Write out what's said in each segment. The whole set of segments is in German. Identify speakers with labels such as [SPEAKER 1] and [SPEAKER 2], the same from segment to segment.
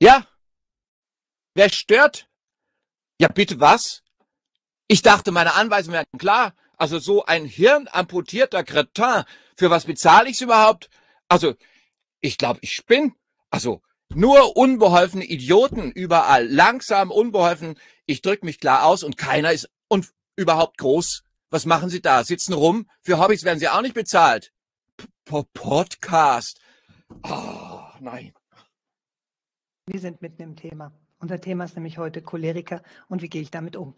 [SPEAKER 1] Ja? Wer stört? Ja, bitte was? Ich dachte, meine Anweisungen wären klar. Also so ein hirnamputierter Kretin. Für was bezahle ich's überhaupt? Also, ich glaube, ich spinn. Also, nur unbeholfene Idioten überall. Langsam, unbeholfen. Ich drück mich klar aus und keiner ist und überhaupt groß. Was machen Sie da? Sitzen rum? Für Hobbys werden Sie auch nicht bezahlt. P Podcast. Oh, nein.
[SPEAKER 2] Wir sind mitten im Thema. Unser Thema ist nämlich heute Choleriker und wie gehe ich damit um?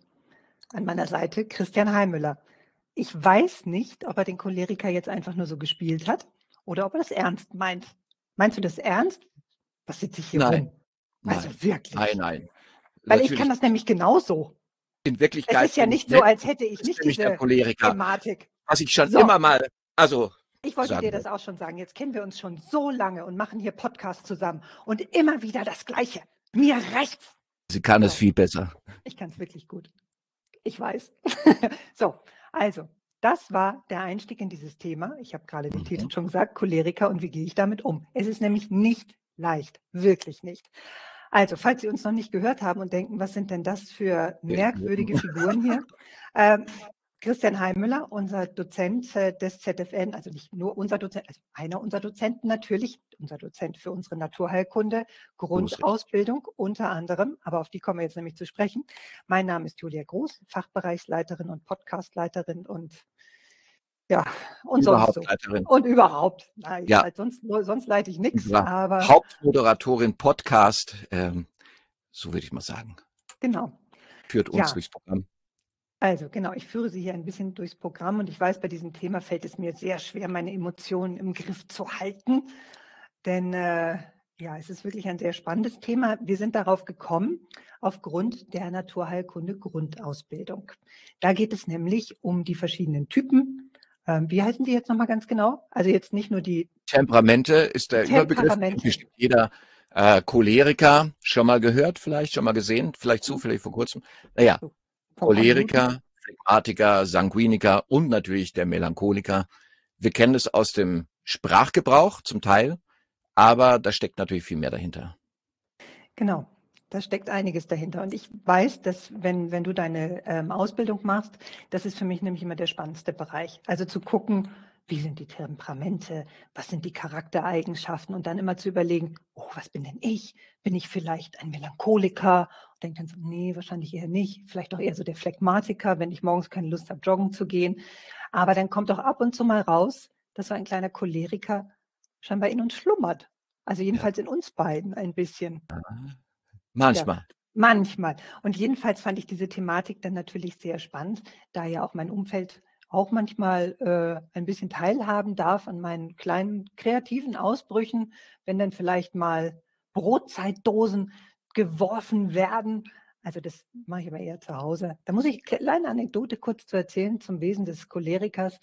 [SPEAKER 2] An meiner Seite Christian Heimüller. Ich weiß nicht, ob er den Choleriker jetzt einfach nur so gespielt hat oder ob er das ernst meint. Meinst du das ernst? Was sitze ich hier
[SPEAKER 1] Nein.
[SPEAKER 2] rum? Also
[SPEAKER 1] Nein.
[SPEAKER 2] wirklich.
[SPEAKER 1] Nein, nein.
[SPEAKER 2] Weil ich
[SPEAKER 1] Natürlich,
[SPEAKER 2] kann das nämlich genauso.
[SPEAKER 1] in Wirklichkeit.
[SPEAKER 2] Es ist ja
[SPEAKER 1] ich
[SPEAKER 2] nicht so, als hätte ich nicht
[SPEAKER 1] ich
[SPEAKER 2] diese. Thematik.
[SPEAKER 1] Was ich schon
[SPEAKER 2] So.
[SPEAKER 1] immer mal, also,
[SPEAKER 2] Ich wollte dir das auch schon sagen. Jetzt kennen wir uns schon so lange und machen hier Podcasts zusammen und immer wieder das Gleiche. Mir rechts.
[SPEAKER 1] sie kann es viel besser.
[SPEAKER 2] Ich kann es wirklich gut. Ich weiß. so, also, das war der Einstieg in dieses Thema. Ich habe gerade den
[SPEAKER 1] Mhm.
[SPEAKER 2] Titel schon gesagt, Choleriker und wie gehe ich damit um? Es ist nämlich nicht leicht, wirklich nicht. Also, falls Sie uns noch nicht gehört haben und denken, was sind denn das für merkwürdige Figuren hier? Ähm, Christian Heimmüller, unser Dozent äh, des ZFN, also nicht nur unser Dozent, also einer unserer Dozenten natürlich, unser Dozent für unsere Naturheilkunde, Grundausbildung unter anderem, aber auf die kommen wir jetzt nämlich zu sprechen. Mein Name ist Julia Groß, Fachbereichsleiterin und Podcastleiterin und ja, und sonst
[SPEAKER 1] Überhaupt
[SPEAKER 2] so.
[SPEAKER 1] Leiterin.
[SPEAKER 2] Und überhaupt. Nein,
[SPEAKER 1] Ja.
[SPEAKER 2] halt sonst, sonst leite ich nichts,
[SPEAKER 1] Über-
[SPEAKER 2] aber
[SPEAKER 1] Hauptmoderatorin Podcast, ähm, so würde ich mal sagen,
[SPEAKER 2] genau.
[SPEAKER 1] führt uns
[SPEAKER 2] Ja.
[SPEAKER 1] durchs Programm.
[SPEAKER 2] Also genau, ich führe Sie hier ein bisschen durchs Programm und ich weiß, bei diesem Thema fällt es mir sehr schwer, meine Emotionen im Griff zu halten. Denn äh, ja, es ist wirklich ein sehr spannendes Thema. Wir sind darauf gekommen aufgrund der Naturheilkunde Grundausbildung. Da geht es nämlich um die verschiedenen Typen. Ähm, wie heißen die jetzt nochmal ganz genau? Also jetzt nicht nur die
[SPEAKER 1] Temperamente ist der Überbegriff.
[SPEAKER 2] Temperamente.
[SPEAKER 1] Bestimmt jeder äh, Choleriker schon mal gehört, vielleicht schon mal gesehen, vielleicht zufällig vor kurzem. Naja,
[SPEAKER 2] so.
[SPEAKER 1] Choleriker, Phlegmatiker, Sanguiniker und natürlich der Melancholiker. Wir kennen es aus dem Sprachgebrauch zum Teil, aber da steckt natürlich viel mehr dahinter.
[SPEAKER 2] Genau, da steckt einiges dahinter. Und ich weiß, dass wenn, wenn du deine ähm, Ausbildung machst, das ist für mich nämlich immer der spannendste Bereich. Also zu gucken, wie sind die Temperamente, was sind die Charaktereigenschaften und dann immer zu überlegen, oh, was bin denn ich? Bin ich vielleicht ein Melancholiker? Denkt dann so, nee, wahrscheinlich eher nicht. Vielleicht doch eher so der Phlegmatiker, wenn ich morgens keine Lust habe, joggen zu gehen. Aber dann kommt doch ab und zu mal raus, dass so ein kleiner Choleriker scheinbar in uns schlummert. Also jedenfalls in uns beiden ein bisschen.
[SPEAKER 1] Manchmal.
[SPEAKER 2] Manchmal. Und jedenfalls fand ich diese Thematik dann natürlich sehr spannend, da ja auch mein Umfeld auch manchmal äh, ein bisschen teilhaben darf an meinen kleinen kreativen Ausbrüchen, wenn dann vielleicht mal Brotzeitdosen geworfen werden. Also das mache ich aber eher zu Hause. Da muss ich eine kleine Anekdote kurz zu erzählen zum Wesen des Cholerikers.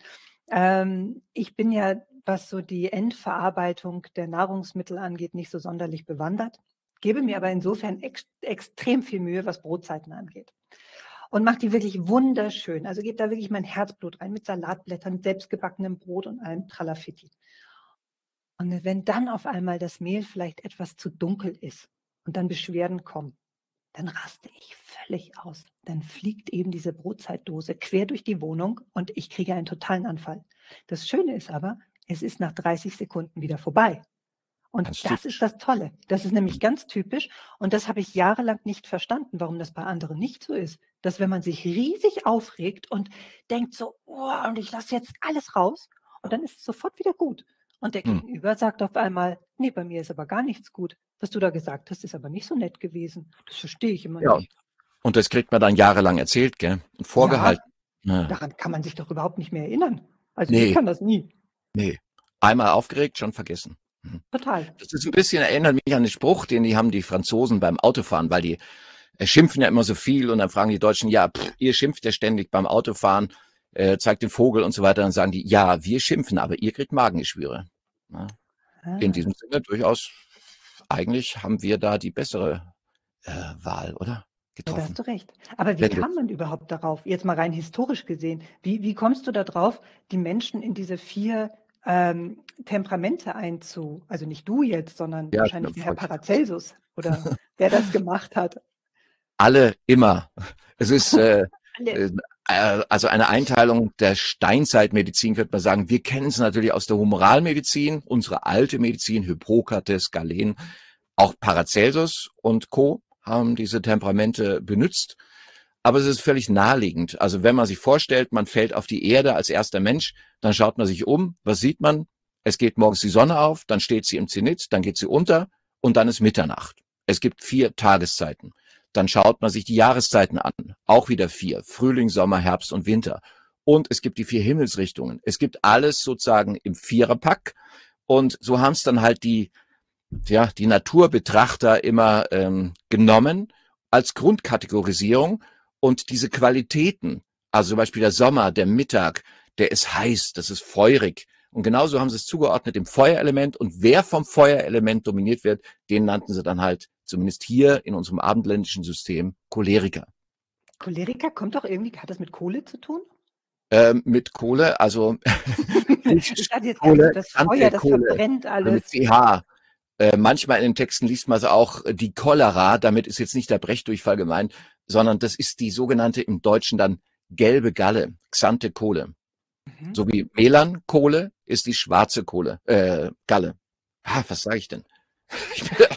[SPEAKER 2] Ähm, ich bin ja, was so die Endverarbeitung der Nahrungsmittel angeht, nicht so sonderlich bewandert gebe mir aber insofern ex extrem viel Mühe, was Brotzeiten angeht. Und mache die wirklich wunderschön. Also gebe da wirklich mein Herzblut rein mit Salatblättern, selbstgebackenem Brot und allem Tralafitti. Und wenn dann auf einmal das Mehl vielleicht etwas zu dunkel ist und dann Beschwerden kommen, dann raste ich völlig aus. Dann fliegt eben diese Brotzeitdose quer durch die Wohnung und ich kriege einen totalen Anfall. Das Schöne ist aber, es ist nach 30 Sekunden wieder vorbei. Und das ist das Tolle. Das ist nämlich ganz typisch. Und das habe ich jahrelang nicht verstanden, warum das bei anderen nicht so ist. Dass wenn man sich riesig aufregt und denkt so, oh, und ich lasse jetzt alles raus, und dann ist es sofort wieder gut. Und der
[SPEAKER 1] Hm.
[SPEAKER 2] Gegenüber sagt auf einmal, nee, bei mir ist aber gar nichts gut. Was du da gesagt hast, ist aber nicht so nett gewesen. Das verstehe ich immer
[SPEAKER 1] Ja.
[SPEAKER 2] nicht.
[SPEAKER 1] Und das kriegt man dann jahrelang erzählt, gell? Und vorgehalten. Ja.
[SPEAKER 2] Daran kann man sich doch überhaupt nicht mehr erinnern. Also
[SPEAKER 1] Nee.
[SPEAKER 2] ich kann das nie.
[SPEAKER 1] Nee. Einmal aufgeregt, schon vergessen.
[SPEAKER 2] Total.
[SPEAKER 1] Das ist ein bisschen, erinnert mich an den Spruch, den die haben die Franzosen beim Autofahren, weil die äh, schimpfen ja immer so viel und dann fragen die Deutschen, ja, pff, ihr schimpft ja ständig beim Autofahren, äh, zeigt den Vogel und so weiter. Dann sagen die, ja, wir schimpfen, aber ihr kriegt Magengeschwüre. Ja. In
[SPEAKER 2] Ah.
[SPEAKER 1] diesem Sinne durchaus, eigentlich haben wir da die bessere äh, Wahl, oder?
[SPEAKER 2] Ja, da
[SPEAKER 1] Getroffen.
[SPEAKER 2] hast du recht. Aber wie
[SPEAKER 1] Wenn
[SPEAKER 2] kam man überhaupt darauf? Jetzt mal rein historisch gesehen. Wie, wie kommst du da drauf, die Menschen in diese vier ähm, Temperamente einzu also nicht du jetzt, sondern
[SPEAKER 1] Ja,
[SPEAKER 2] wahrscheinlich der Herr. Paracelsus oder wer das gemacht hat.
[SPEAKER 1] Alle immer. Es ist äh, also eine Einteilung der Steinzeitmedizin, könnte man sagen. Wir kennen es natürlich aus der Humoralmedizin, unsere alte Medizin, Hippokrates, Galen, auch Paracelsus und Co. haben diese Temperamente benutzt. Aber es ist völlig naheliegend. Also wenn man sich vorstellt, man fällt auf die Erde als erster Mensch, dann schaut man sich um. Was sieht man? Es geht morgens die Sonne auf, dann steht sie im Zenit, dann geht sie unter und dann ist Mitternacht. Es gibt vier Tageszeiten. Dann schaut man sich die Jahreszeiten an. Auch wieder vier. Frühling, Sommer, Herbst und Winter. Und es gibt die vier Himmelsrichtungen. Es gibt alles sozusagen im Viererpack. Und so haben es dann halt die, ja, die Naturbetrachter immer ähm, genommen als Grundkategorisierung. Und diese Qualitäten, also zum Beispiel der Sommer, der Mittag, der ist heiß, das ist feurig. Und genauso haben sie es zugeordnet dem Feuerelement. Und wer vom Feuerelement dominiert wird, den nannten sie dann halt, zumindest hier in unserem abendländischen System, Choleriker.
[SPEAKER 2] Choleriker kommt doch irgendwie, hat das mit Kohle zu tun?
[SPEAKER 1] Ähm, mit Kohle, also
[SPEAKER 2] Ich jetzt,
[SPEAKER 1] Kohle,
[SPEAKER 2] das Feuer, das
[SPEAKER 1] Kohle.
[SPEAKER 2] verbrennt
[SPEAKER 1] mit
[SPEAKER 2] alles.
[SPEAKER 1] CH. Äh, manchmal in den Texten liest man es auch äh, die Cholera, damit ist jetzt nicht der Brechdurchfall gemeint, sondern das ist die sogenannte im Deutschen dann gelbe Galle, Xante Kohle.
[SPEAKER 2] Mhm.
[SPEAKER 1] So wie Melankohle ist die schwarze Kohle, äh, Galle. Ah, was sage ich denn? Ich bin,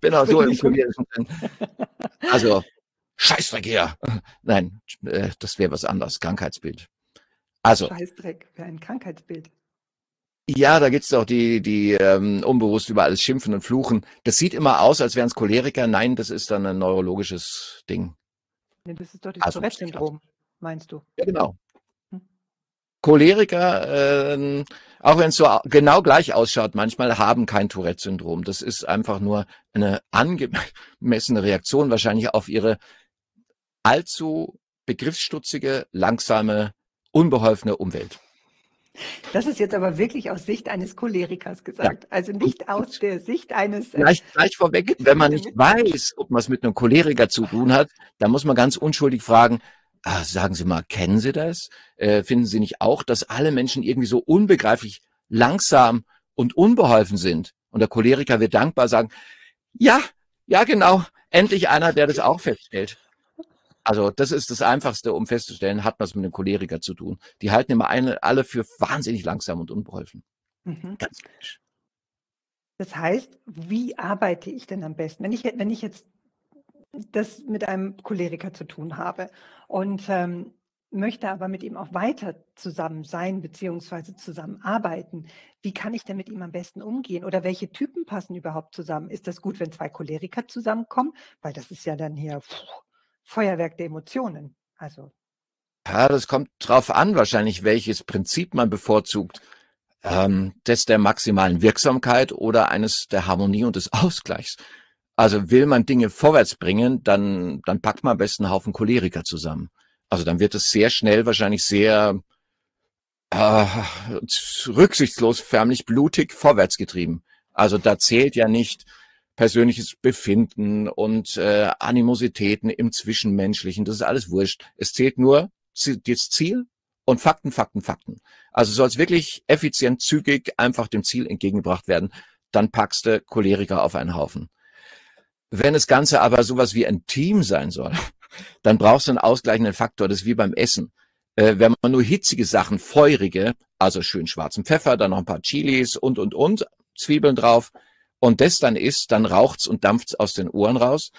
[SPEAKER 1] bin auch so drin. Also, Scheißdreck her. Nein, äh, das wäre was anderes, Krankheitsbild. Also,
[SPEAKER 2] Scheißdreck, für ein Krankheitsbild.
[SPEAKER 1] ja, da gibt's doch die, die ähm, unbewusst über alles schimpfen und fluchen. Das sieht immer aus, als wären es Choleriker. Nein, das ist dann ein neurologisches Ding.
[SPEAKER 2] Nee, das ist doch das
[SPEAKER 1] Also,
[SPEAKER 2] Tourette-Syndrom, meinst du?
[SPEAKER 1] Ja, genau. Choleriker, ähm, auch wenn es so au- genau gleich ausschaut, manchmal haben kein Tourette-Syndrom. Das ist einfach nur eine angemessene Reaktion wahrscheinlich auf ihre allzu begriffsstutzige, langsame, unbeholfene Umwelt.
[SPEAKER 2] Das ist jetzt aber wirklich aus Sicht eines Cholerikers gesagt. Also nicht aus der Sicht eines. äh,
[SPEAKER 1] Gleich, gleich vorweg, wenn man nicht weiß, ob man es mit einem Choleriker zu tun hat, dann muss man ganz unschuldig fragen, ah, sagen Sie mal, kennen Sie das? Äh, finden Sie nicht auch, dass alle Menschen irgendwie so unbegreiflich langsam und unbeholfen sind? Und der Choleriker wird dankbar sagen, ja, ja genau, endlich einer, der das auch feststellt. Also das ist das Einfachste, um festzustellen, hat man es mit einem Choleriker zu tun. Die halten immer eine, alle für wahnsinnig langsam und unbeholfen.
[SPEAKER 2] Mhm.
[SPEAKER 1] Ganz falsch.
[SPEAKER 2] Das heißt, wie arbeite ich denn am besten, wenn ich, wenn ich jetzt das mit einem Choleriker zu tun habe und ähm, möchte aber mit ihm auch weiter zusammen sein beziehungsweise zusammenarbeiten? Wie kann ich denn mit ihm am besten umgehen? Oder welche Typen passen überhaupt zusammen? Ist das gut, wenn zwei Choleriker zusammenkommen? Weil das ist ja dann hier puh, Feuerwerk der Emotionen. Also
[SPEAKER 1] Ja, das kommt drauf an, wahrscheinlich, welches Prinzip man bevorzugt. Ähm, das der maximalen Wirksamkeit oder eines der Harmonie und des Ausgleichs. Also will man Dinge vorwärts bringen, dann, dann packt man am besten einen Haufen Choleriker zusammen. Also dann wird es sehr schnell wahrscheinlich sehr äh, rücksichtslos, förmlich blutig vorwärts getrieben. Also da zählt ja nicht persönliches Befinden und äh, Animositäten im Zwischenmenschlichen. Das ist alles wurscht. Es zählt nur das Ziel und Fakten, Fakten, Fakten. Also soll es wirklich effizient, zügig einfach dem Ziel entgegengebracht werden, dann packst du Choleriker auf einen Haufen. Wenn das Ganze aber sowas wie ein Team sein soll, dann brauchst du einen ausgleichenden Faktor. Das ist wie beim Essen. Äh, wenn man nur hitzige Sachen, feurige, also schön schwarzen Pfeffer, dann noch ein paar Chilis und, und, und, Zwiebeln drauf, und das dann isst, dann raucht's und dampft's aus den Ohren raus,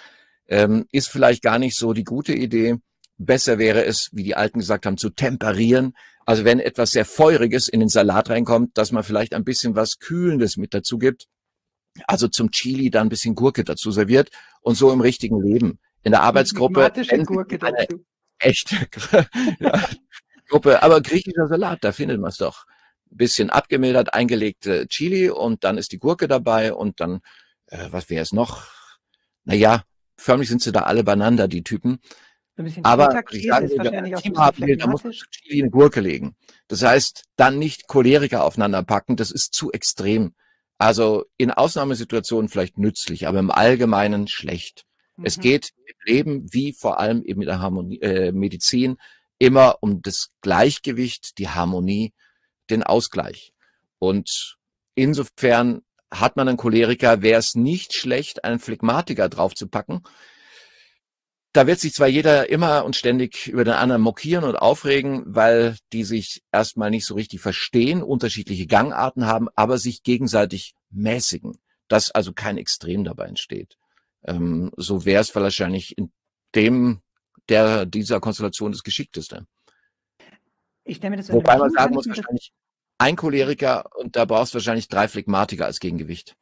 [SPEAKER 1] ähm, ist vielleicht gar nicht so die gute Idee. Besser wäre es, wie die Alten gesagt haben, zu temperieren. Also wenn etwas sehr Feuriges in den Salat reinkommt, dass man vielleicht ein bisschen was Kühlendes mit dazu gibt. Also zum Chili dann ein bisschen Gurke dazu serviert und so im richtigen Leben. In der Arbeitsgruppe
[SPEAKER 2] Gurke dazu.
[SPEAKER 1] echte ja, Gruppe, aber griechischer Salat, da findet man es doch. Ein bisschen abgemildert, eingelegte Chili und dann ist die Gurke dabei und dann, äh, was wäre es noch? Naja, förmlich sind sie da alle beieinander, die Typen. Aber ich sage ein Team haben will, da muss man Chili eine Gurke legen. Das heißt, dann nicht Choleriker aufeinander packen, das ist zu extrem. Also in Ausnahmesituationen vielleicht nützlich, aber im Allgemeinen schlecht. Es
[SPEAKER 2] Mhm.
[SPEAKER 1] geht im Leben, wie vor allem eben in der Harmonie, äh, Medizin, immer um das Gleichgewicht, die Harmonie, den Ausgleich. Und insofern hat man einen Choleriker, wäre es nicht schlecht, einen Phlegmatiker draufzupacken. Da wird sich zwar jeder immer und ständig über den anderen mokieren und aufregen, weil die sich erstmal nicht so richtig verstehen, unterschiedliche Gangarten haben, aber sich gegenseitig mäßigen, dass also kein Extrem dabei entsteht. Ähm, so wäre es wahrscheinlich in dem der dieser Konstellation das Geschickteste.
[SPEAKER 2] Ich stelle mir das
[SPEAKER 1] Wobei man sagen muss, wahrscheinlich ein Choleriker und da brauchst du wahrscheinlich drei Phlegmatiker als Gegengewicht.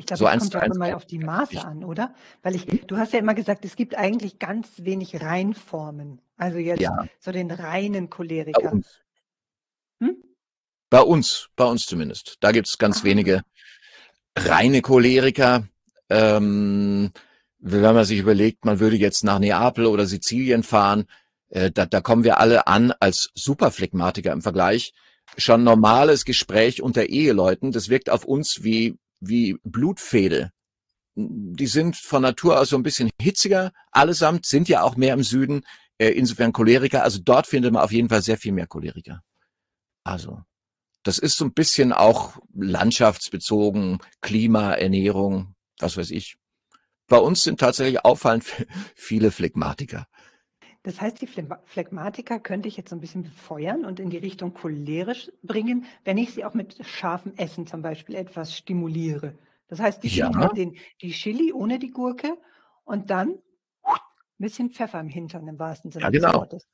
[SPEAKER 2] Ich glaube, so das kommt ja auch mal auf die Maße an, oder? Weil ich, du hast ja immer gesagt, es gibt eigentlich ganz wenig Reinformen. Also jetzt ja. so den reinen Choleriker.
[SPEAKER 1] Bei uns. Hm? Bei uns, bei uns zumindest. Da gibt es ganz Aha. wenige reine Choleriker. Ähm, wenn man sich überlegt, man würde jetzt nach Neapel oder Sizilien fahren, äh, da, da kommen wir alle an als Superphlegmatiker im Vergleich. Schon normales Gespräch unter Eheleuten, das wirkt auf uns wie, wie Blutfede. Die sind von Natur aus so ein bisschen hitziger, allesamt, sind ja auch mehr im Süden, äh, insofern Choleriker. Also dort findet man auf jeden Fall sehr viel mehr Choleriker. Also, das ist so ein bisschen auch landschaftsbezogen, Klima, Ernährung, was weiß ich. Bei uns sind tatsächlich auffallend viele Phlegmatiker.
[SPEAKER 2] Das heißt, die Phlegmatiker könnte ich jetzt so ein bisschen befeuern und in die Richtung cholerisch bringen, wenn ich sie auch mit scharfem Essen zum Beispiel etwas stimuliere. Das heißt, die ja. den, die Chili ohne die Gurke und dann ein bisschen Pfeffer im Hintern im wahrsten Sinne
[SPEAKER 1] ja, genau. des Wortes.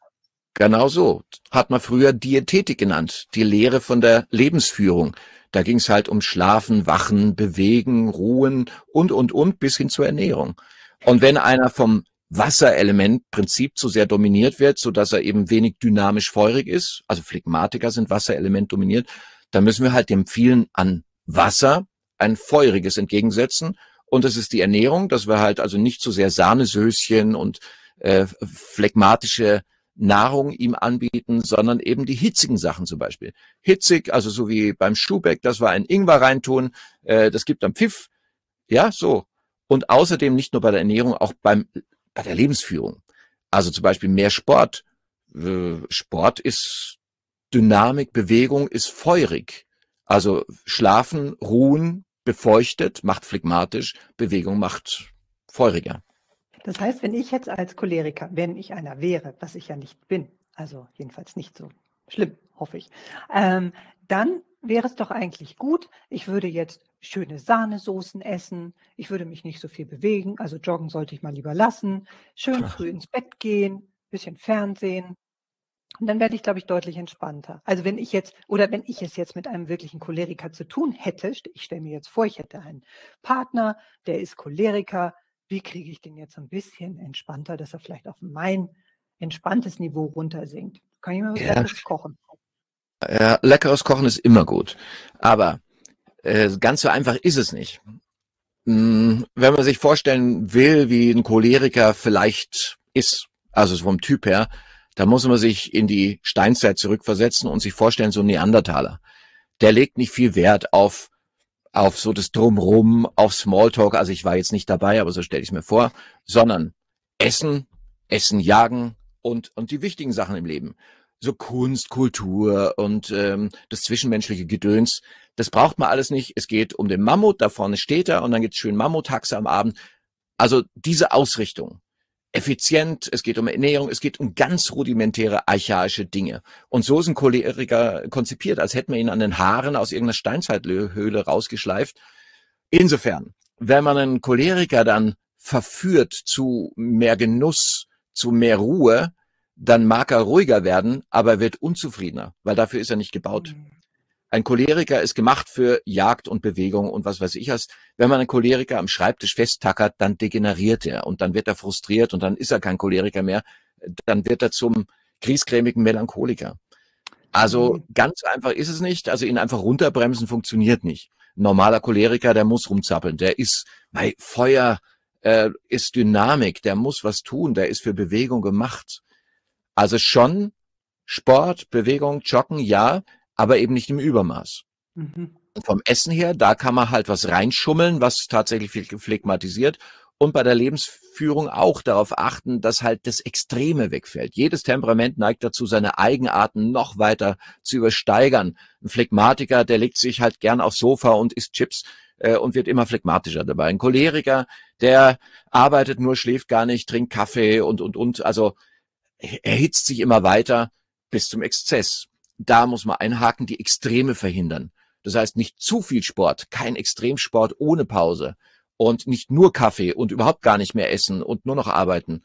[SPEAKER 1] Genau so. Hat man früher Diätetik genannt, die Lehre von der Lebensführung. Da ging es halt um Schlafen, Wachen, Bewegen, Ruhen und, und, und bis hin zur Ernährung. Und wenn einer vom Wasserelement-Prinzip zu sehr dominiert wird, so dass er eben wenig dynamisch feurig ist, also Phlegmatiker sind Wasserelement dominiert, dann müssen wir halt dem vielen an Wasser ein feuriges entgegensetzen. Und das ist die Ernährung, dass wir halt also nicht zu sehr Sahnesöschen und äh, phlegmatische Nahrung ihm anbieten, sondern eben die hitzigen Sachen zum Beispiel. Hitzig, also so wie beim Schubeck, das war ein Ingwer reintun, äh, das gibt dann Pfiff. Ja, so. Und außerdem nicht nur bei der Ernährung, auch beim bei der Lebensführung. Also zum Beispiel mehr Sport. Sport ist Dynamik, Bewegung ist feurig. Also schlafen, ruhen, befeuchtet, macht phlegmatisch, Bewegung macht feuriger.
[SPEAKER 2] Das heißt, wenn ich jetzt als Choleriker, wenn ich einer wäre, was ich ja nicht bin, also jedenfalls nicht so schlimm, hoffe ich, ähm, dann wäre es doch eigentlich gut, ich würde jetzt schöne Sahnesoßen essen, ich würde mich nicht so viel bewegen, also joggen sollte ich mal lieber lassen, schön früh ins Bett gehen, bisschen Fernsehen. Und dann werde ich, glaube ich, deutlich entspannter. Also wenn ich jetzt, oder wenn ich es jetzt mit einem wirklichen Choleriker zu tun hätte, ich stelle mir jetzt vor, ich hätte einen Partner, der ist Choleriker, wie kriege ich den jetzt ein bisschen entspannter, dass er vielleicht auf mein entspanntes Niveau runtersinkt? Kann ich mir was ja. kochen?
[SPEAKER 1] Ja, leckeres Kochen ist immer gut. Aber äh, ganz so einfach ist es nicht. Hm, wenn man sich vorstellen will, wie ein Choleriker vielleicht ist, also vom Typ her, da muss man sich in die Steinzeit zurückversetzen und sich vorstellen, so ein Neandertaler. Der legt nicht viel Wert auf, auf so das Drumrum, auf Smalltalk. Also ich war jetzt nicht dabei, aber so stelle ich es mir vor, sondern Essen, Essen jagen und, und die wichtigen Sachen im Leben so Kunst, Kultur und ähm, das zwischenmenschliche Gedöns. Das braucht man alles nicht. Es geht um den Mammut, da vorne steht er und dann gibt's schön Mammuthaxe am Abend. Also diese Ausrichtung. Effizient, es geht um Ernährung, es geht um ganz rudimentäre, archaische Dinge. Und so ist ein Choleriker konzipiert, als hätten wir ihn an den Haaren aus irgendeiner Steinzeithöhle rausgeschleift. Insofern, wenn man einen Choleriker dann verführt zu mehr Genuss, zu mehr Ruhe, dann mag er ruhiger werden, aber er wird unzufriedener, weil dafür ist er nicht gebaut. Mhm. Ein Choleriker ist gemacht für Jagd und Bewegung und was weiß ich was. Wenn man einen Choleriker am Schreibtisch festtackert, dann degeneriert er und dann wird er frustriert und dann ist er kein Choleriker mehr. Dann wird er zum griesgrämigen Melancholiker. Also mhm. ganz einfach ist es nicht. Also ihn einfach runterbremsen funktioniert nicht. Ein normaler Choleriker, der muss rumzappeln. Der ist, weil Feuer äh, ist Dynamik. Der muss was tun. Der ist für Bewegung gemacht. Also schon Sport, Bewegung, Joggen, ja, aber eben nicht im Übermaß. Mhm. Und vom Essen her, da kann man halt was reinschummeln, was tatsächlich viel phlegmatisiert. und bei der Lebensführung auch darauf achten, dass halt das Extreme wegfällt. Jedes Temperament neigt dazu, seine Eigenarten noch weiter zu übersteigern. Ein Phlegmatiker, der legt sich halt gern aufs Sofa und isst Chips äh, und wird immer phlegmatischer dabei. Ein Choleriker, der arbeitet nur, schläft gar nicht, trinkt Kaffee und, und, und. Also erhitzt sich immer weiter bis zum Exzess. Da muss man einhaken, die Extreme verhindern. Das heißt, nicht zu viel Sport, kein Extremsport ohne Pause und nicht nur Kaffee und überhaupt gar nicht mehr essen und nur noch arbeiten.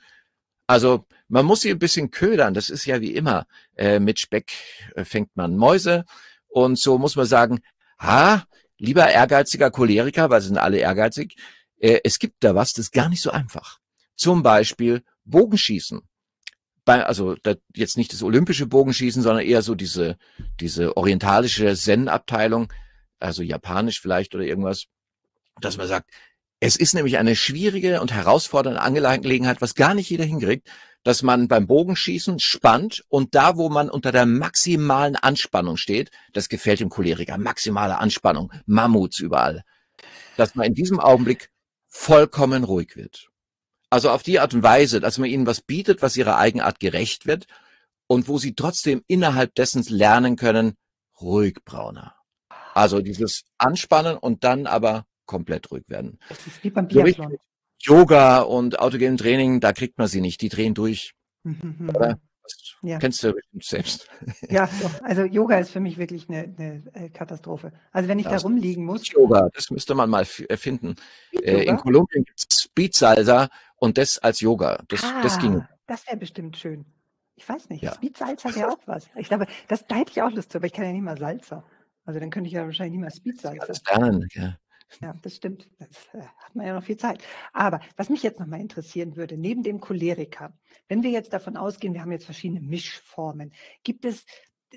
[SPEAKER 1] Also man muss sie ein bisschen ködern. Das ist ja wie immer. Äh, mit Speck äh, fängt man Mäuse. Und so muss man sagen, ha, lieber ehrgeiziger Choleriker, weil sie sind alle ehrgeizig, äh, es gibt da was, das ist gar nicht so einfach. Zum Beispiel Bogenschießen bei, also da, jetzt nicht das olympische Bogenschießen, sondern eher so diese, diese orientalische Zen-Abteilung, also japanisch vielleicht oder irgendwas, dass man sagt, es ist nämlich eine schwierige und herausfordernde Angelegenheit, was gar nicht jeder hinkriegt, dass man beim Bogenschießen spannt und da, wo man unter der maximalen Anspannung steht, das gefällt dem Choleriker, maximale Anspannung, Mammuts überall, dass man in diesem Augenblick vollkommen ruhig wird. Also auf die Art und Weise, dass man ihnen was bietet, was ihrer Eigenart gerecht wird und wo sie trotzdem innerhalb dessen lernen können, ruhig brauner. Also dieses Anspannen und dann aber komplett ruhig werden.
[SPEAKER 2] Das ist wie beim Biathlon.
[SPEAKER 1] Yoga und autogenem Training, da kriegt man sie nicht. Die drehen durch. Oder? Ja. Kennst du selbst.
[SPEAKER 2] Ja, also Yoga ist für mich wirklich eine, eine äh, Katastrophe. Also wenn ich das da rumliegen muss.
[SPEAKER 1] Yoga, das müsste man mal erfinden. Äh, in Kolumbien gibt es Speed Salsa und das als Yoga. Das,
[SPEAKER 2] ah,
[SPEAKER 1] das ging.
[SPEAKER 2] Das wäre bestimmt schön. Ich weiß nicht. Ja. Speed Salsa wäre auch was. Ich glaube, das, da hätte ich auch Lust zu, aber ich kann ja nicht mal Salsa. Also dann könnte ich ja wahrscheinlich nicht mal Speed Salsa. Das lernen, ja. Ja, das stimmt. Das äh, hat man ja noch viel Zeit. Aber was mich jetzt nochmal interessieren würde, neben dem Choleriker, wenn wir jetzt davon ausgehen, wir haben jetzt verschiedene Mischformen, gibt es,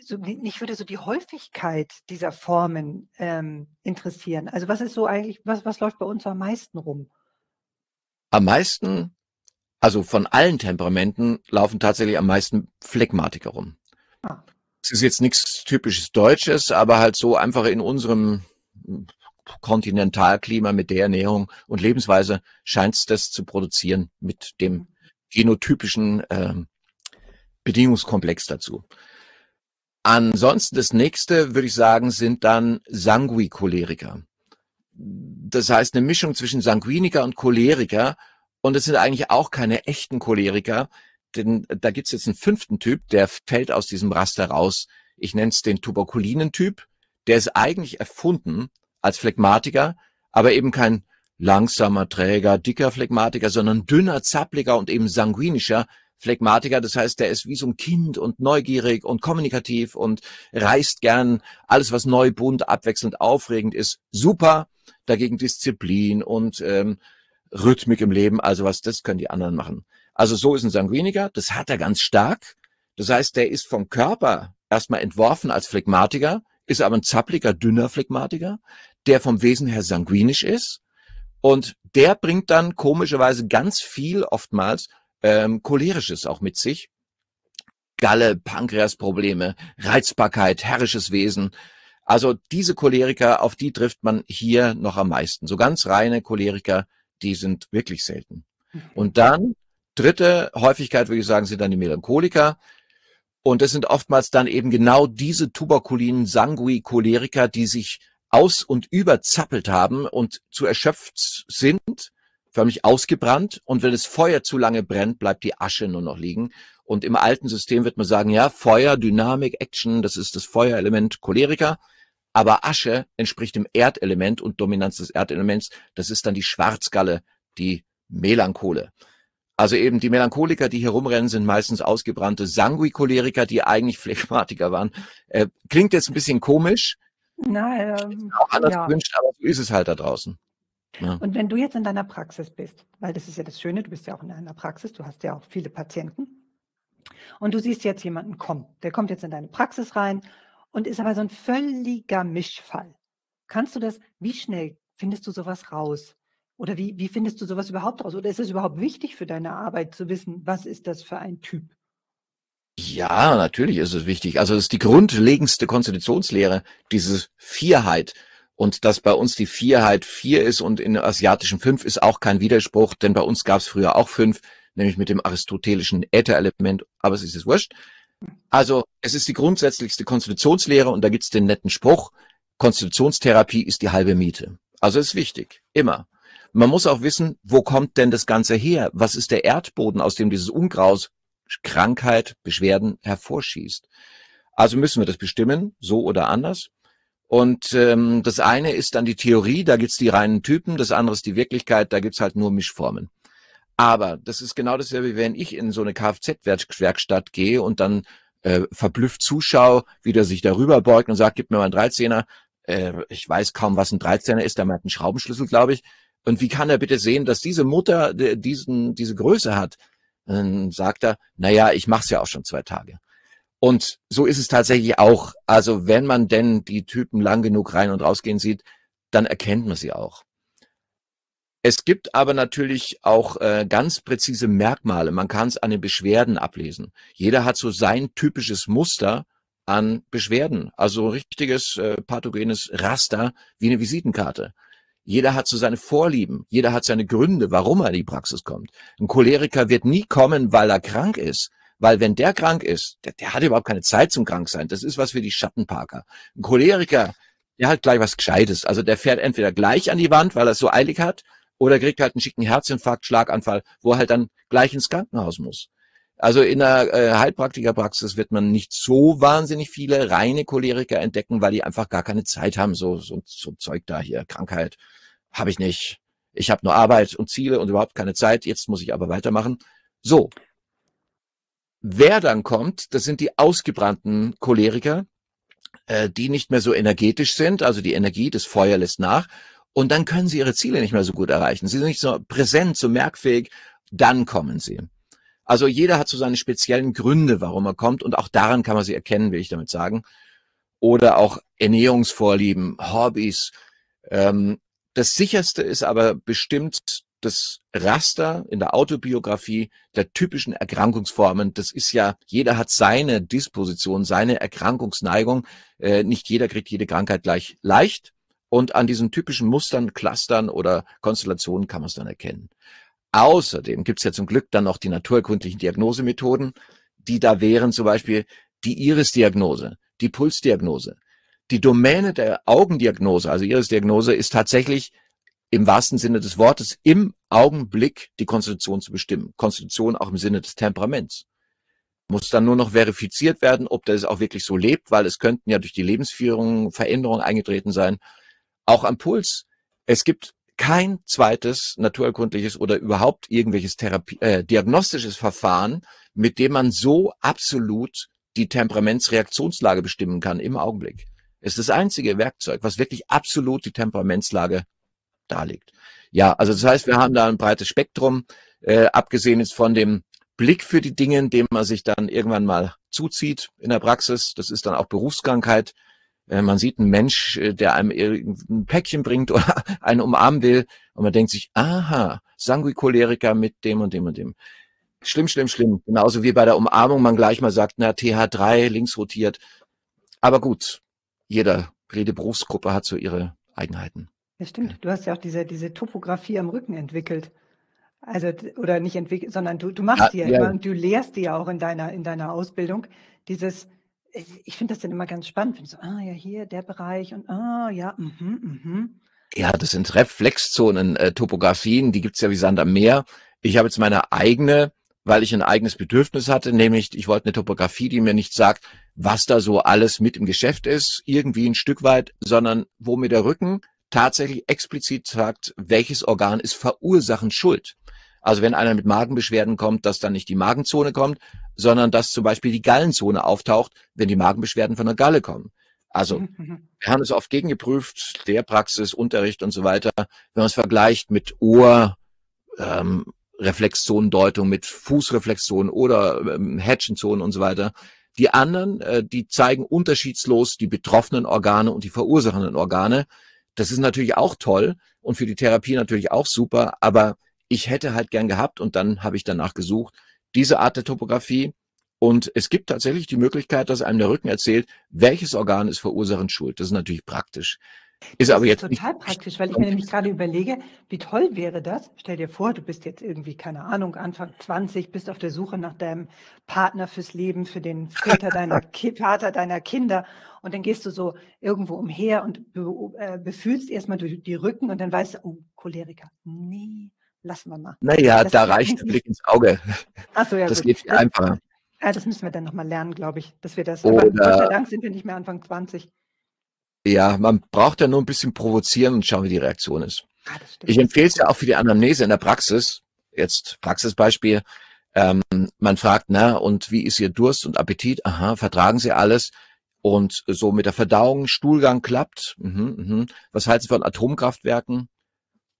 [SPEAKER 2] so, mich würde so die Häufigkeit dieser Formen ähm, interessieren. Also was ist so eigentlich, was, was läuft bei uns am meisten rum?
[SPEAKER 1] Am meisten, also von allen Temperamenten, laufen tatsächlich am meisten Phlegmatiker rum. Ah. Es ist jetzt nichts typisches Deutsches, aber halt so einfach in unserem Kontinentalklima mit der Ernährung und Lebensweise scheint es das zu produzieren mit dem genotypischen ähm, Bedingungskomplex dazu. Ansonsten das nächste, würde ich sagen, sind dann Sanguikoleriker. Das heißt eine Mischung zwischen Sanguiniker und Choleriker. Und es sind eigentlich auch keine echten Choleriker, denn da gibt's jetzt einen fünften Typ, der fällt aus diesem Raster raus. Ich nenne es den Tuberkulinen-Typ. Der ist eigentlich erfunden als Phlegmatiker, aber eben kein langsamer, träger, dicker Phlegmatiker, sondern dünner, zappliger und eben sanguinischer Phlegmatiker. Das heißt, der ist wie so ein Kind und neugierig und kommunikativ und reißt gern alles, was neu, bunt, abwechselnd, aufregend ist. Super. Dagegen Disziplin und ähm, Rhythmik im Leben, also was, das können die anderen machen. Also so ist ein Sanguiniker, das hat er ganz stark. Das heißt, der ist vom Körper erstmal entworfen als Phlegmatiker, ist aber ein zappliger, dünner Phlegmatiker der vom Wesen her sanguinisch ist. Und der bringt dann komischerweise ganz viel oftmals ähm, cholerisches auch mit sich. Galle, Pankreasprobleme, Reizbarkeit, herrisches Wesen. Also diese Choleriker, auf die trifft man hier noch am meisten. So ganz reine Choleriker, die sind wirklich selten. Mhm. Und dann, dritte Häufigkeit, würde ich sagen, sind dann die Melancholiker. Und das sind oftmals dann eben genau diese tuberkulinen Sanguikoleriker, die sich aus- und überzappelt haben und zu erschöpft sind, förmlich ausgebrannt. Und wenn das Feuer zu lange brennt, bleibt die Asche nur noch liegen. Und im alten System wird man sagen, ja, Feuer, Dynamik, Action, das ist das Feuerelement Choleriker. Aber Asche entspricht dem Erdelement und Dominanz des Erdelements. Das ist dann die Schwarzgalle, die Melanchole. Also eben die Melancholiker, die hier rumrennen, sind meistens ausgebrannte Sanguikoleriker, die eigentlich Phlegmatiker waren. Äh, klingt jetzt ein bisschen komisch,
[SPEAKER 2] na, ähm,
[SPEAKER 1] auch anders ja. gewünscht, aber so ist es halt da draußen.
[SPEAKER 2] Ja. Und wenn du jetzt in deiner Praxis bist, weil das ist ja das Schöne, du bist ja auch in deiner Praxis, du hast ja auch viele Patienten und du siehst jetzt jemanden kommen, der kommt jetzt in deine Praxis rein und ist aber so ein völliger Mischfall. Kannst du das, wie schnell findest du sowas raus? Oder wie, wie findest du sowas überhaupt raus? Oder ist es überhaupt wichtig für deine Arbeit zu wissen, was ist das für ein Typ?
[SPEAKER 1] Ja, natürlich ist es wichtig. Also es ist die grundlegendste Konstitutionslehre, diese Vierheit. Und dass bei uns die vier halt vier ist und in asiatischen fünf ist auch kein Widerspruch, denn bei uns gab es früher auch fünf, nämlich mit dem aristotelischen Ätherelement, aber es ist jetzt wurscht. Also es ist die grundsätzlichste Konstitutionslehre und da gibt's den netten Spruch, Konstitutionstherapie ist die halbe Miete. Also ist wichtig, immer. Man muss auch wissen, wo kommt denn das Ganze her? Was ist der Erdboden, aus dem dieses Ungraus, Krankheit, Beschwerden hervorschießt? Also müssen wir das bestimmen, so oder anders. Und ähm, das eine ist dann die Theorie, da gibt's die reinen Typen, das andere ist die Wirklichkeit, da gibt's halt nur Mischformen. Aber das ist genau dasselbe, wie wenn ich in so eine Kfz-Werkstatt gehe und dann äh, verblüfft zuschaue, wie der sich darüber beugt und sagt, gib mir mal einen Dreizehner. Äh, ich weiß kaum, was ein Dreizehner ist, der meint einen Schraubenschlüssel, glaube ich. Und wie kann er bitte sehen, dass diese Mutter diesen, diese Größe hat? Dann sagt er, na ja, ich mach's ja auch schon zwei Tage. Und so ist es tatsächlich auch. Also wenn man denn die Typen lang genug rein und rausgehen sieht, dann erkennt man sie auch. Es gibt aber natürlich auch äh, ganz präzise Merkmale. Man kann es an den Beschwerden ablesen. Jeder hat so sein typisches Muster an Beschwerden, also richtiges äh, pathogenes Raster wie eine Visitenkarte. Jeder hat so seine Vorlieben, jeder hat seine Gründe, warum er in die Praxis kommt. Ein Choleriker wird nie kommen, weil er krank ist, weil wenn der krank ist, der, der hat überhaupt keine Zeit zum Kranksein. Das ist was für die Schattenparker. Ein Choleriker, der hat gleich was Gescheites. Also der fährt entweder gleich an die Wand, weil er es so eilig hat, oder kriegt halt einen schicken Herzinfarkt, Schlaganfall, wo er halt dann gleich ins Krankenhaus muss. Also in der äh, Heilpraktikerpraxis wird man nicht so wahnsinnig viele reine Choleriker entdecken, weil die einfach gar keine Zeit haben. So, so, so Zeug da hier, Krankheit habe ich nicht. Ich habe nur Arbeit und Ziele und überhaupt keine Zeit. Jetzt muss ich aber weitermachen. So. Wer dann kommt, das sind die ausgebrannten Choleriker, äh, die nicht mehr so energetisch sind. Also die Energie, das Feuer lässt nach und dann können sie ihre Ziele nicht mehr so gut erreichen. Sie sind nicht so präsent, so merkfähig, dann kommen sie. Also jeder hat so seine speziellen Gründe, warum er kommt und auch daran kann man sie erkennen, will ich damit sagen. Oder auch Ernährungsvorlieben, Hobbys. Ähm, das sicherste ist aber bestimmt das Raster in der Autobiografie der typischen Erkrankungsformen. Das ist ja, jeder hat seine Disposition, seine Erkrankungsneigung. Äh, nicht jeder kriegt jede Krankheit gleich leicht. Und an diesen typischen Mustern, Clustern oder Konstellationen kann man es dann erkennen. Außerdem gibt es ja zum Glück dann noch die naturkundlichen Diagnosemethoden, die da wären zum Beispiel die Iris-Diagnose, die Pulsdiagnose. Die Domäne der Augendiagnose, also Iris-Diagnose, ist tatsächlich im wahrsten Sinne des Wortes im Augenblick die Konstitution zu bestimmen. Konstitution auch im Sinne des Temperaments. Muss dann nur noch verifiziert werden, ob das auch wirklich so lebt, weil es könnten ja durch die Lebensführung Veränderungen eingetreten sein auch am Puls. Es gibt kein zweites naturerkundliches oder überhaupt irgendwelches Therapie, äh, diagnostisches Verfahren, mit dem man so absolut die Temperamentsreaktionslage bestimmen kann im Augenblick. Es ist das einzige Werkzeug, was wirklich absolut die Temperamentslage darlegt. Ja, also das heißt, wir haben da ein breites Spektrum, äh, abgesehen jetzt von dem Blick für die Dinge, dem man sich dann irgendwann mal zuzieht in der Praxis. Das ist dann auch Berufskrankheit. Äh, man sieht einen Mensch, äh, der einem ein Päckchen bringt oder einen umarmen will und man denkt sich, aha, Sanguikoleriker mit dem und dem und dem. Schlimm, schlimm, schlimm. Genauso wie bei der Umarmung man gleich mal sagt, na, TH3 links rotiert. Aber gut, jeder Redeberufsgruppe hat so ihre Eigenheiten.
[SPEAKER 2] Ja, stimmt. Du hast ja auch diese, diese Topografie am Rücken entwickelt. Also, oder nicht entwickelt, sondern du, du machst ja, die ja, ja immer und du lehrst die ja auch in deiner, in deiner Ausbildung. Dieses, ich finde das dann immer ganz spannend, wenn so, ah ja, hier der Bereich und ah ja, mhm, mhm.
[SPEAKER 1] Ja, das sind Reflexzonen, äh, Topografien, die gibt's ja wie Sand am Meer. Ich habe jetzt meine eigene, weil ich ein eigenes Bedürfnis hatte, nämlich ich wollte eine Topografie, die mir nicht sagt, was da so alles mit im Geschäft ist, irgendwie ein Stück weit, sondern wo mir der Rücken tatsächlich explizit sagt, welches Organ ist verursachend schuld. Also wenn einer mit Magenbeschwerden kommt, dass dann nicht die Magenzone kommt, sondern dass zum Beispiel die Gallenzone auftaucht, wenn die Magenbeschwerden von der Galle kommen. Also wir haben es oft gegengeprüft, der Praxis, Unterricht und so weiter. Wenn man es vergleicht mit Ohr, ähm, Reflexzonendeutung, mit Fußreflexzonen oder ähm, Hedgenzonen und so weiter. Die anderen, äh, die zeigen unterschiedslos die betroffenen Organe und die verursachenden Organe. Das ist natürlich auch toll und für die Therapie natürlich auch super, aber ich hätte halt gern gehabt und dann habe ich danach gesucht, diese Art der Topographie. Und es gibt tatsächlich die Möglichkeit, dass einem der Rücken erzählt, welches Organ ist verursachend schuld. Das ist natürlich praktisch. Ist
[SPEAKER 2] Das
[SPEAKER 1] aber
[SPEAKER 2] ist
[SPEAKER 1] jetzt
[SPEAKER 2] total praktisch, weil ich mir nämlich gerade überlege, wie toll wäre das? Stell dir vor, du bist jetzt irgendwie, keine Ahnung, Anfang 20, bist auf der Suche nach deinem Partner fürs Leben, für den Väter deiner Vater deiner Kinder und dann gehst du so irgendwo umher und be äh, befühlst erst mal die die Rücken und dann weißt du: „Oh, Choleriker. Ne, lassen wir mal.“
[SPEAKER 1] Na ja,
[SPEAKER 2] Das
[SPEAKER 1] da reicht der Blick ins Auge.
[SPEAKER 2] Ach so, ja
[SPEAKER 1] Das
[SPEAKER 2] gut.
[SPEAKER 1] geht viel einfacher.
[SPEAKER 2] ja, das müssen wir dann noch mal lernen, glaube ich, dass wir das aber Gott sei
[SPEAKER 1] Oder
[SPEAKER 2] Dank sind wir nicht mehr Anfang 20.
[SPEAKER 1] Ja, man braucht ja nur 'n bisschen provozieren und schauen, wie die Reaktion ist.
[SPEAKER 2] Ah,
[SPEAKER 1] Ich empfehle es ja auch für die Anamnese in der Praxis. Jetzt Praxisbeispiel. Ähm, man fragt: „Na, und wie ist Ihr Durst und Appetit? Aha, vertragen Sie alles? Und so mit der Verdauung, Stuhlgang klappt? Mhm, mhm. Was halten Sie von Atomkraftwerken?“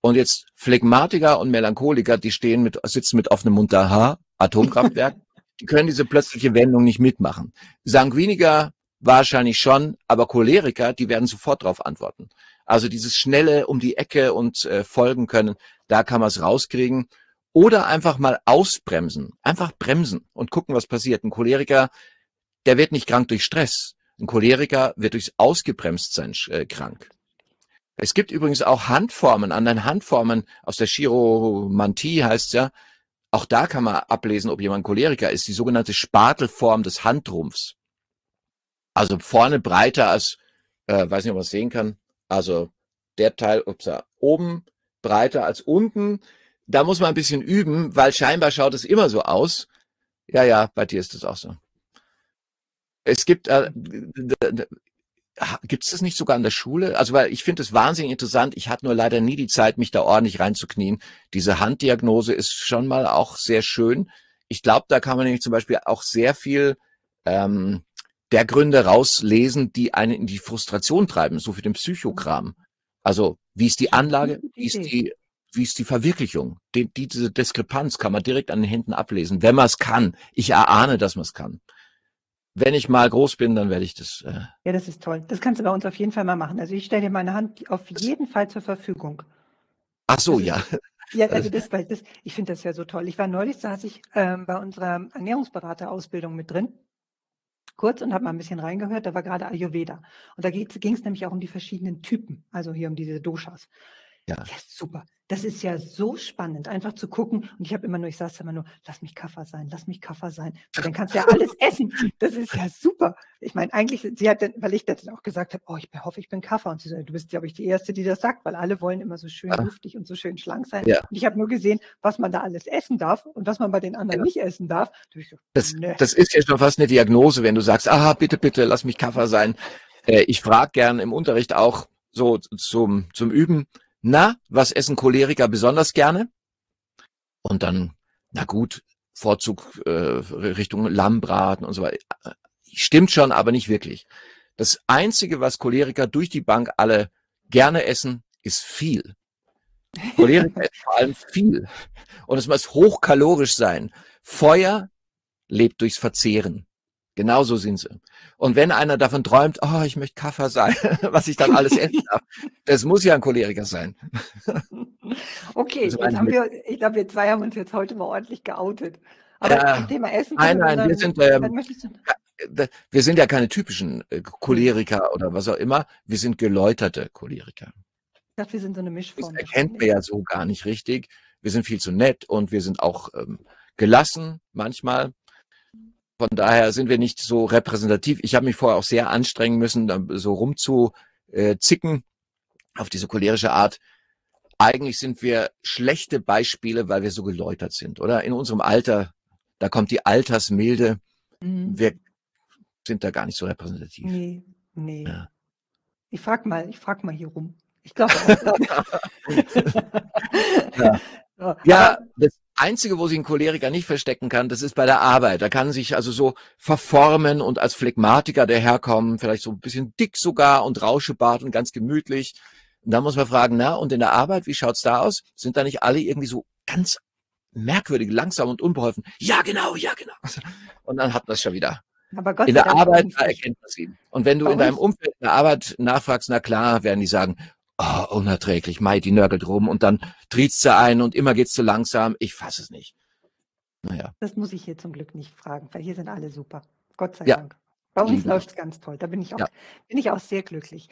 [SPEAKER 1] Und jetzt Phlegmatiker und Melancholiker, die stehen mit sitzen mit offenem Mund da: „Ha, Atomkraftwerk?“ Die können diese plötzliche Wendung nicht mitmachen. Sanguiniker wahrscheinlich schon, aber Choleriker, die werden sofort drauf antworten. Also dieses schnelle um die Ecke und, äh, folgen können, da kann man's rauskriegen. Oder einfach mal ausbremsen. Einfach bremsen und gucken, was passiert. 'N Choleriker, der wird nicht krank durch Stress. 'N Choleriker wird durchs Ausgebremstsein äh, krank. Es gibt übrigens auch Handformen. An den Handformen aus der Chiromantie heißt's ja, auch da kann man ablesen, ob jemand Choleriker ist, die sogenannte Spatelform des Handrumpfs. Also vorne breiter als äh, weiß nicht, ob man's sehen kann. Also der Teil upsa, oben breiter als unten. Da muss man 'n bisschen üben, weil scheinbar schaut es immer so aus. Ja, ja, bei dir ist es auch so. Es gibt, äh, ha gibt's das nicht sogar in der Schule? Also, weil ich finde es wahnsinnig interessant. Ich hatte nur leider nie die Zeit, mich da ordentlich reinzuknien. Diese Handdiagnose ist schon mal auch sehr schön. Ich glaube, da kann man nämlich zum Beispiel auch sehr viel, ähm, der Gründe rauslesen, die einen in die Frustration treiben, so für den. Psychokram. Also, wie ist die Anlage? Wie ist die wie ist die Verwirklichung? Die diese Diskrepanz kann man direkt an den Händen ablesen, wenn man's kann. Ich erahne, dass man's kann. Wenn ich mal groß bin, dann werde ich das, äh
[SPEAKER 2] Ja, das ist toll. Das kannst du bei uns auf jeden Fall mal machen. Also, ich stelle dir meine Hand auf jeden Fall zur Verfügung.
[SPEAKER 1] Ach so,
[SPEAKER 2] ist
[SPEAKER 1] ja.
[SPEAKER 2] ja,
[SPEAKER 1] Also
[SPEAKER 2] also das weil das ich finde das ja so toll. Ich war neulich saß ich, ähm, bei unserer Ernährungsberaterausbildung mit drin kurz und habe mal 'n bisschen reingehört. Da war grade Ayurveda. Und da geht's ging's nämlich auch um die verschiedenen Typen, also hier um diese Doshas.
[SPEAKER 1] Ja.
[SPEAKER 2] Ja, super. Das ist ja so spannend, einfach zu gucken. Und ich habe immer nur ich saß immer nur: „Lass mich Kaffer sein, lass mich Kaffer sein.“ Weil dann kannst du ja alles essen. Das ist ja super. Ich meine, eigentlich sie hat dann weil ich dann auch gesagt habe: „Oh, ich hoffe, ich bin Kaffer.“ Und sie so: „Du bist, glaube ich, die Erste, die das sagt“, weil alle wollen immer so schön
[SPEAKER 1] Ah.
[SPEAKER 2] duftig und so schön schlank sein.
[SPEAKER 1] Ja.
[SPEAKER 2] Und ich habe nur gesehen, was man da alles essen darf und was man bei den anderen
[SPEAKER 1] Ja.
[SPEAKER 2] nicht essen darf. Da so:
[SPEAKER 1] Das
[SPEAKER 2] „Ne.“
[SPEAKER 1] das ist ja schon fast 'ne Diagnose, wenn du sagst: „Aha, bitte, bitte, lass mich Kaffer sein.“ Äh, ich frage gern im Unterricht auch so zum zum Üben: „Na, was essen Choleriker besonders gerne?“ Und dann, na gut, Vorzug, äh, Richtung Lammbraten und so wei äh, stimmt schon, aber nicht wirklich. Das Einzige, was Choleriker durch die Bank alle gerne essen, ist viel. Choleriker essen vor allem viel. Und es muss hochkalorisch sein. Feuer lebt durchs Verzehren. Genauso sind sie. Und wenn einer davon träumt: „Oh, ich möchte Kaffer sein“, was ich dann alles essen darf, das muss ja 'n Choleriker sein.
[SPEAKER 2] Okay,
[SPEAKER 1] Also
[SPEAKER 2] jetzt haben wir ich glaube, wir 2 haben uns jetzt heute mal ordentlich geoutet. Aber
[SPEAKER 1] Ja.
[SPEAKER 2] zum Thema Essen
[SPEAKER 1] Nein, nein, wir sind, ähm, wir sind ja keine typischen, äh. Choleriker oder was auch immer. Wir sind geläuterte Choleriker.
[SPEAKER 2] Ich dachte, wir sind so 'ne
[SPEAKER 1] Das
[SPEAKER 2] Mischform
[SPEAKER 1] erkennt man ja so gar nicht richtig. Wir sind viel zu nett und wir sind auch, ähm, gelassen manchmal. Von daher sind wir nicht so repräsentativ. Ich habe mich vorher auch sehr anstrengen müssen, so rumzu äh, auf diese cholerische Art. Eigentlich sind wir schlechte Beispiele, weil wir so geläutert sind, oder? In unserem Alter, da kommt die Altersmilde.
[SPEAKER 2] Mhm.
[SPEAKER 1] Wir sind da gar nicht so repräsentativ.
[SPEAKER 2] Ne, ne.
[SPEAKER 1] Ja.
[SPEAKER 2] Ich frage mal ich frage mal hier rum. Ich glaube.
[SPEAKER 1] Ja. Ja, das Einzige, wo sich 'n Choleriker nicht verstecken kann, das ist bei der Arbeit. Da kann sich also so verformen und als Phlegmatiker daherkommen, vielleicht so 'n bisschen dick sogar und Rauschebart und ganz gemütlich. Und da muss man fragen: „Na, und in der Arbeit, wie schaut's da aus? Sind da nicht alle irgendwie so ganz merkwürdig langsam und unbeholfen?“ „Ja, genau, ja, genau.“ Und dann hat man's schon wieder.
[SPEAKER 2] aber Gott
[SPEAKER 1] In
[SPEAKER 2] sei
[SPEAKER 1] der Arbeit, erkennt man's ihn. Und wenn du in deinem Umfeld in der Arbeit nachfragst, na klar, werden die sagen: „Oh, unerträglich, mei, die nörgelt rum und dann triezt sie einen und immer geht's zu langsam. Ich fasse es nicht.“ Na ja.
[SPEAKER 2] Das muss ich hier zum Glück nicht fragen, weil hier sind alle super. Gott sei
[SPEAKER 1] Ja.
[SPEAKER 2] Dank. Bei uns
[SPEAKER 1] Lieben.
[SPEAKER 2] läuft's ganz toll. Da bin ich auch
[SPEAKER 1] Ja.
[SPEAKER 2] bin ich auch sehr glücklich.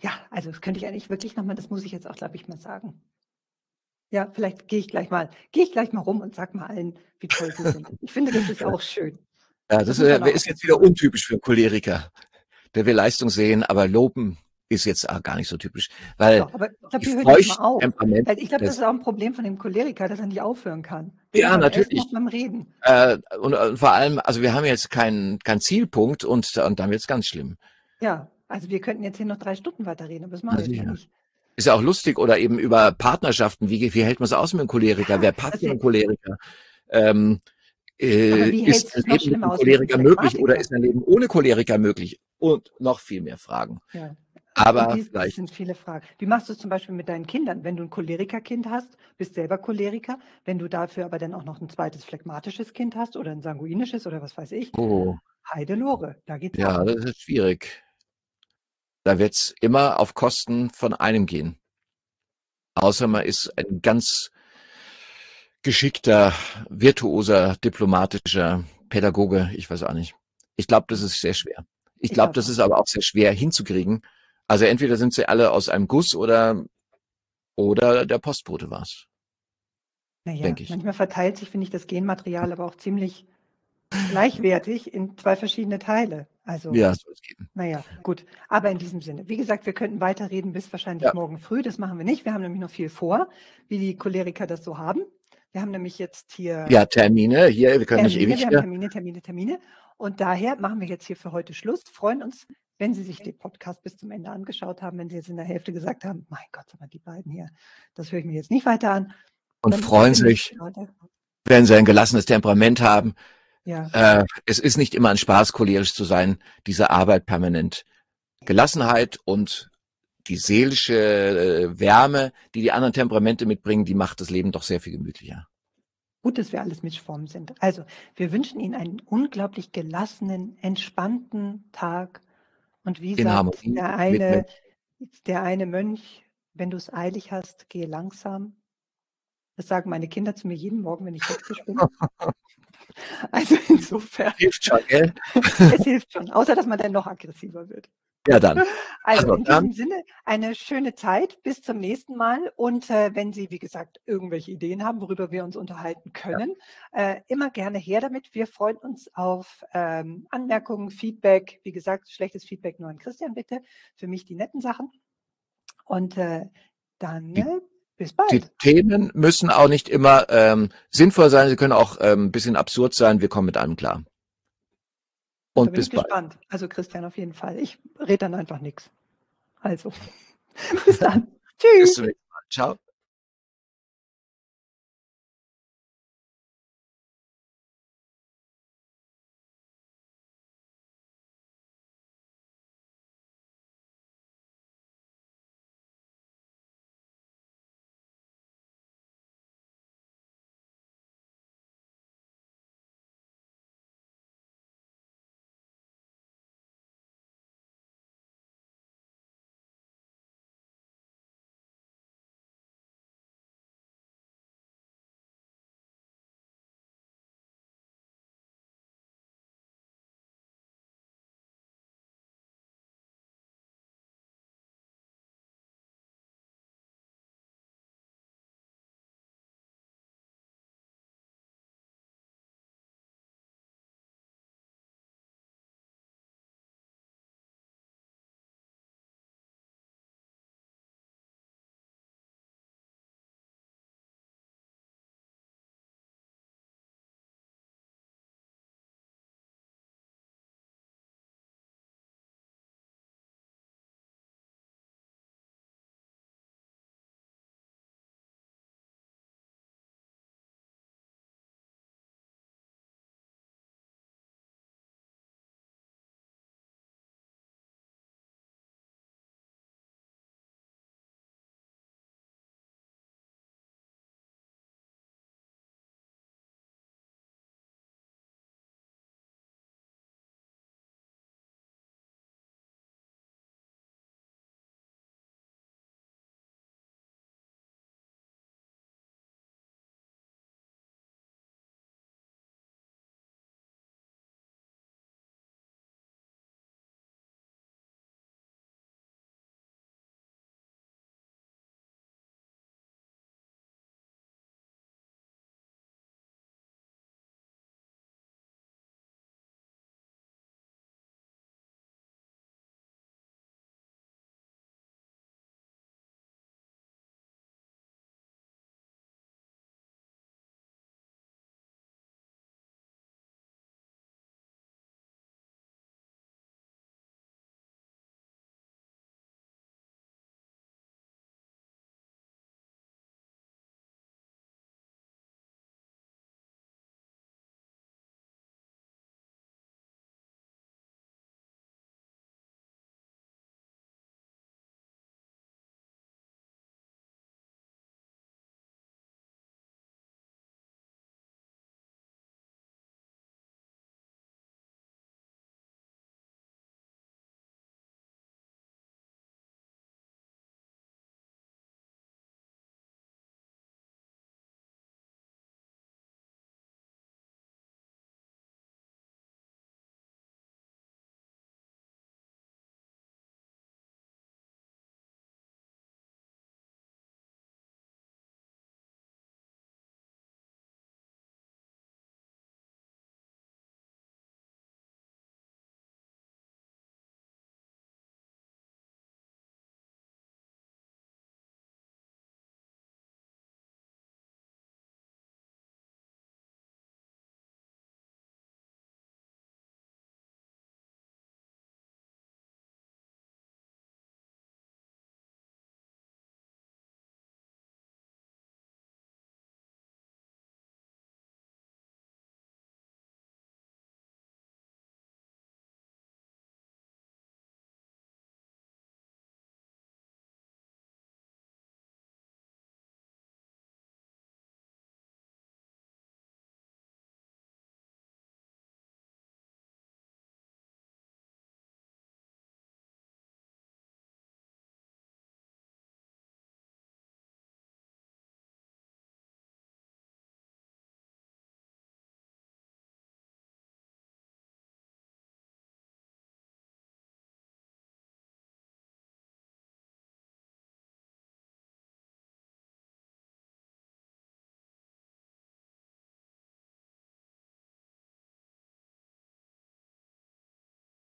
[SPEAKER 2] Ja, also das könnte ich eigentlich wirklich noch mal das muss ich jetzt auch, glaube ich, mal sagen. Ja, vielleicht gehe ich gleich mal gehe ich gleich mal rum und sage mal allen, wie toll sie sind. Ich finde, das ist auch schön.
[SPEAKER 1] Ja,
[SPEAKER 2] Das
[SPEAKER 1] das
[SPEAKER 2] auch
[SPEAKER 1] ist jetzt wieder untypisch für 'n Choleriker. Der will Leistung sehen, aber loben ist jetzt auch gar nicht so typisch, weil
[SPEAKER 2] Doch, aber ich hier hört das mal auf.
[SPEAKER 1] Feuchttemperament
[SPEAKER 2] Weil ich glaube, das ist auch 'n Problem von dem Choleriker, dass er nicht aufhören kann.
[SPEAKER 1] Ja, natürlich. Äh, und und vor allem also, wir haben jetzt keinen keinen Zielpunkt und und dann wird's ganz schlimm.
[SPEAKER 2] Ja, also wir könnten jetzt hier noch 3 Stunden weiterreden, aber das machen wir ja nicht.
[SPEAKER 1] Ist ja auch lustig oder eben über Partnerschaften. Wie wie hält man's aus mit 'nem Choleriker?
[SPEAKER 2] Ja,
[SPEAKER 1] Wer passt zu 'nem
[SPEAKER 2] ist
[SPEAKER 1] Choleriker? Ähm, äh, ist ein Leben mit
[SPEAKER 2] mit
[SPEAKER 1] Choleriker möglich oder ist ein Leben ohne Choleriker möglich? Und noch viel mehr Fragen.
[SPEAKER 2] Ja.
[SPEAKER 1] Aber vielleicht
[SPEAKER 2] sind viele Fragen. Wie machst du's zum Beispiel mit deinen Kindern, wenn du 'n Cholerikerkind hast, bist selber Choleriker, wenn du dafür aber dann auch noch 'n zweites phlegmatisches Kind hast oder 'n sanguinisches oder was weiß ich?
[SPEAKER 1] Oh.
[SPEAKER 2] Heidelore, da geht's
[SPEAKER 1] Ja,
[SPEAKER 2] ab.
[SPEAKER 1] das ist schwierig. Da wird's immer auf Kosten von einem gehen. Außer man ist ein ganz geschickter, virtuoser, diplomatischer Pädagoge. Ich weiß auch nicht. Ich glaube, das ist sehr schwer. Ich glaube, das ist aber auch sehr schwer hinzukriegen. Also, entweder sind sie alle aus einem Guss oder oder der Postbote war's.
[SPEAKER 2] Na ja,
[SPEAKER 1] Denke ich.
[SPEAKER 2] manchmal verteilt sich, finde ich, das Genmaterial aber auch ziemlich gleichwertig in 2 verschiedene Teile. Also,
[SPEAKER 1] Ja, soll es geben.
[SPEAKER 2] na ja, gut. Aber in diesem Sinne, wie gesagt, wir könnten weiterreden bis wahrscheinlich
[SPEAKER 1] Ja.
[SPEAKER 2] morgen früh. Das machen wir nicht. Wir haben nämlich noch viel vor, wie die Choleriker das so haben. Wir haben nämlich jetzt hier
[SPEAKER 1] Ja, Termine hier, wir können nicht
[SPEAKER 2] Termine,
[SPEAKER 1] ewig
[SPEAKER 2] wir haben Termine, Termine, Termine. Und daher machen wir jetzt hier für heute Schluss. Freuen uns, wenn Sie sich den Podcast bis zum Ende angeschaut haben, wenn Sie jetzt in der Hälfte gesagt haben: „Mein Gott, mal, die beiden hier, das höre ich mir jetzt nicht weiter an.“
[SPEAKER 1] und freuen sich, wenn sie ein gelassenes Temperament haben.
[SPEAKER 2] Ja.
[SPEAKER 1] Äh, es ist nicht immer ein Spaß, cholerisch zu sein, diese Arbeit permanent. Gelassenheit und die seelische äh, Wärme, die die anderen Temperamente mitbringen, die macht das Leben doch sehr viel gemütlicher.
[SPEAKER 2] Gut, dass wir alles Mischformen sind. Also, wir wünschen Ihnen einen unglaublich gelassenen, entspannten Tag. Und wie sagt
[SPEAKER 1] Harmonie
[SPEAKER 2] der eine der eine Mönch: „Wenn du's eilig hast, gehe langsam.“ Das sagen meine Kinder zu mir jeden Morgen, wenn ich hektisch bin. Also, insofern
[SPEAKER 1] Hilft schon, gell?
[SPEAKER 2] es hilft schon, außer dass man dann noch aggressiver wird.
[SPEAKER 1] Ja, dann.
[SPEAKER 2] Also,
[SPEAKER 1] Also,
[SPEAKER 2] in
[SPEAKER 1] dann
[SPEAKER 2] diesem Sinne eine schöne Zeit. Bis zum nächsten Mal. Und, äh, wenn Sie, wie gesagt, irgendwelche Ideen haben, worüber wir uns unterhalten
[SPEAKER 1] Ja.
[SPEAKER 2] können, äh, immer gerne her damit. Wir freuen uns auf, ähm, Anmerkungen, Feedback. Wie gesagt, schlechtes Feedback nur an Christian bitte. Für mich die netten Sachen. Und, äh, dann,
[SPEAKER 1] Die
[SPEAKER 2] äh, bis
[SPEAKER 1] die
[SPEAKER 2] bald.
[SPEAKER 1] Themen müssen auch nicht immer, ähm, sinnvoll sein, sie können auch, ähm, 'n bisschen absurd sein. Wir kommen mit allem klar.
[SPEAKER 2] Da
[SPEAKER 1] Und
[SPEAKER 2] bin
[SPEAKER 1] bis
[SPEAKER 2] ich
[SPEAKER 1] bald.
[SPEAKER 2] gespannt. Also, Christian auf jeden Fall. Ich rede dann einfach nix. Also, bis dann.
[SPEAKER 1] Bis
[SPEAKER 2] Tschüss.
[SPEAKER 1] zum nächsten Mal. Tschau.